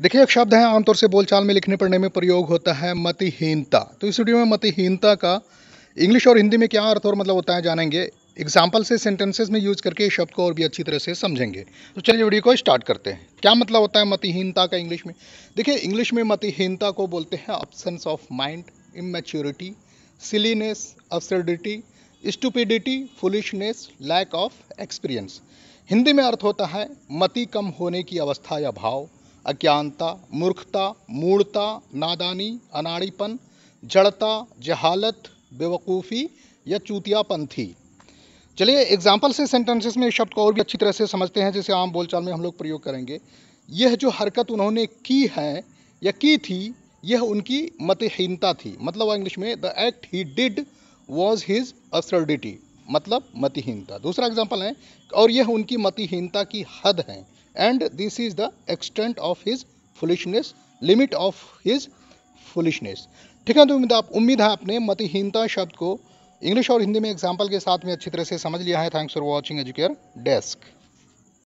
देखिए, एक शब्द है आमतौर से बोलचाल में लिखने पढ़ने में प्रयोग होता है मतिहीनता। तो इस वीडियो में मतिहीनता का इंग्लिश और हिंदी में क्या अर्थ और मतलब होता है जानेंगे। एग्ज़ाम्पल से सेंटेंसेस में यूज़ करके इस शब्द को और भी अच्छी तरह से समझेंगे। तो चलिए वीडियो को स्टार्ट करते हैं। क्या मतलब होता है मतिहीनता का इंग्लिश में? देखिए, इंग्लिश में मतिहीनता को बोलते हैं absence of mind immaturity silliness absurdity stupidity foolishness lack of experience Hindi में अर्थ होता है मति कम होने की अवस्था या भाव। अज्ञानता, मूर्खता, मूढ़ता, नादानी, अनाड़ीपन, जड़ता, जहालत, बेवकूफ़ी या चूतियापन थी। चलिए एग्ज़ाम्पल से सेंटेंसेस में इस शब्द को और भी अच्छी तरह से समझते हैं, जैसे आम बोलचाल में हम लोग प्रयोग करेंगे। यह जो हरकत उन्होंने की है या की थी, यह उनकी मतहीनता थी। मतलब इंग्लिश में the act he did was his absurdity मतलब मतिहीनता। दूसरा एग्ज़ाम्पल है, और यह उनकी मतिहीनता की हद है। And this is the extent of his foolishness limit of his foolishness ठीक है तो उम्मीद है आपने मतिहीनता शब्द को इंग्लिश और हिंदी में एग्ज़ाम्पल के साथ में अच्छी तरह से समझ लिया है। Thanks for watching Educare desk